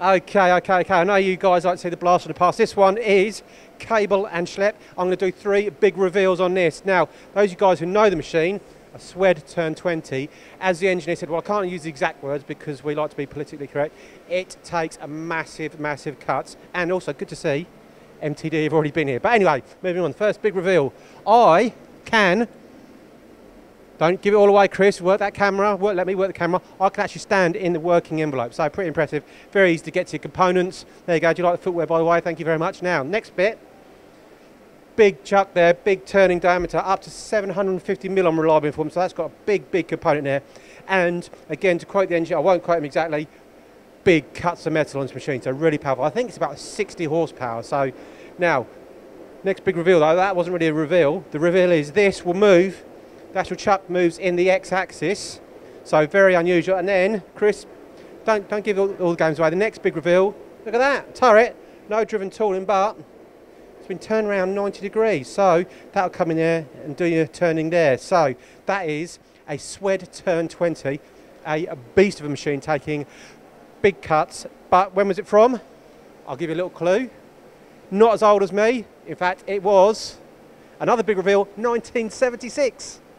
Okay, okay, okay. I know you guys like to see the blast from the past. This one is cable and schlep. I'm going to do three big reveals on this. Now, those of you guys who know the machine, a Swedturn 20, as the engineer said, well, I can't use the exact words because we like to be politically correct. It takes a massive, massive cuts. And also, good to see, MTD have already been here. But anyway, moving on. First big reveal. I can don't give it all away, Chris. Work that camera. Work, let me work the camera. I can actually stand in the working envelope. So pretty impressive. Very easy to get to your components. There you go. Do you like the footwear, by the way? Thank you very much. Now, next bit. Big chuck there, big turning diameter, up to 750 mil on reliable inform. So that's got a big, big component there. And again, to quote the engineer, I won't quote him exactly, big cuts of metal on this machine. So really powerful. I think it's about 60 horsepower. So now, next big reveal though, that wasn't really a reveal. The reveal is this will move actual chuck moves in the x-axis, so very unusual. And then, Chris, don't, don't give all, all the games away. The next big reveal, look at that, turret, no driven tooling, but it's been turned around 90 degrees. So that'll come in there and do your turning there. So that is a Swedturn 20, a, a beast of a machine taking big cuts. But when was it from? I'll give you a little clue. Not as old as me. In fact, it was another big reveal, 1976. you